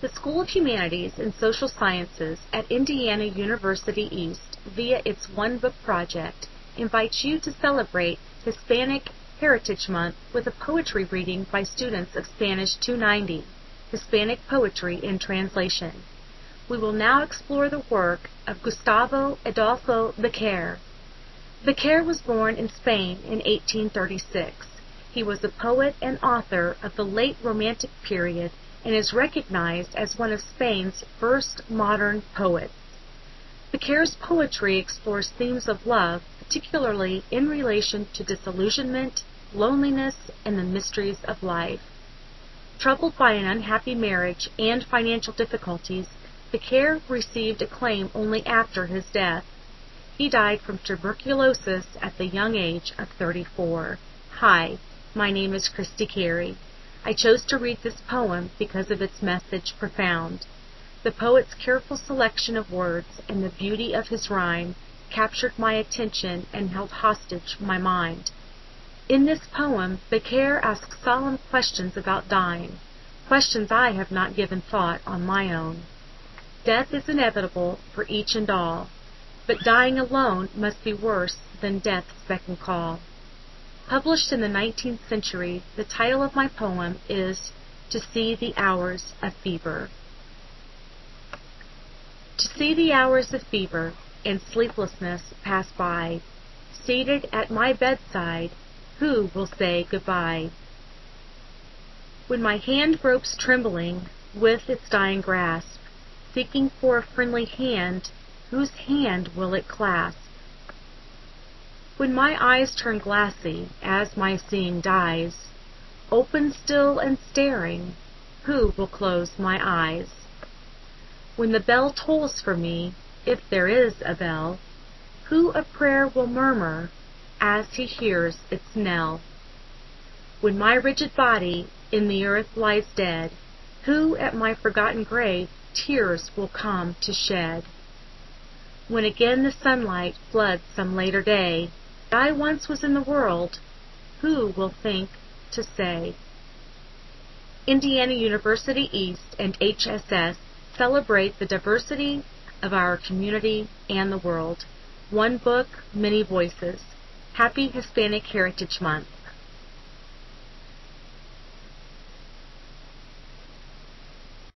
The School of Humanities and Social Sciences at Indiana University East, via its One Book Project, invites you to celebrate Hispanic Heritage Month with a poetry reading by students of Spanish 290, Hispanic Poetry in Translation. We will now explore the work of Gustavo Adolfo Becquer. Becquer was born in Spain in 1836. He was a poet and author of the late Romantic period and is recognized as one of Spain's first modern poets. Becquer's poetry explores themes of love, particularly in relation to disillusionment, loneliness, and the mysteries of life. Troubled by an unhappy marriage and financial difficulties, Becquer received acclaim only after his death. He died from tuberculosis at the young age of 34. Hi, my name is Christy Carey. I chose to read this poem because of its message profound. The poet's careful selection of words and the beauty of his rhyme captured my attention and held hostage my mind. In this poem, Becquer asks solemn questions about dying, questions I have not given thought on my own. Death is inevitable for each and all, but dying alone must be worse than death's beck and call. Published in the nineteenth century, the title of my poem is To See the Hours of Fever. To see the hours of fever and sleeplessness pass by, seated at my bedside, who will say good-bye? When my hand gropes trembling with its dying grasp, seeking for a friendly hand, whose hand will it clasp? When my eyes turn glassy as my seeing dies, Open still and staring, who will close my eyes? When the bell tolls for me, if there is a bell, Who a prayer will murmur as he hears its knell? When my rigid body in the earth lies dead, Who at my forgotten grave tears will come to shed? When again the sunlight floods some later day, I once was in the world, who will think to say? Indiana University East and HSS celebrate the diversity of our community and the world. One book, many voices. Happy Hispanic Heritage Month.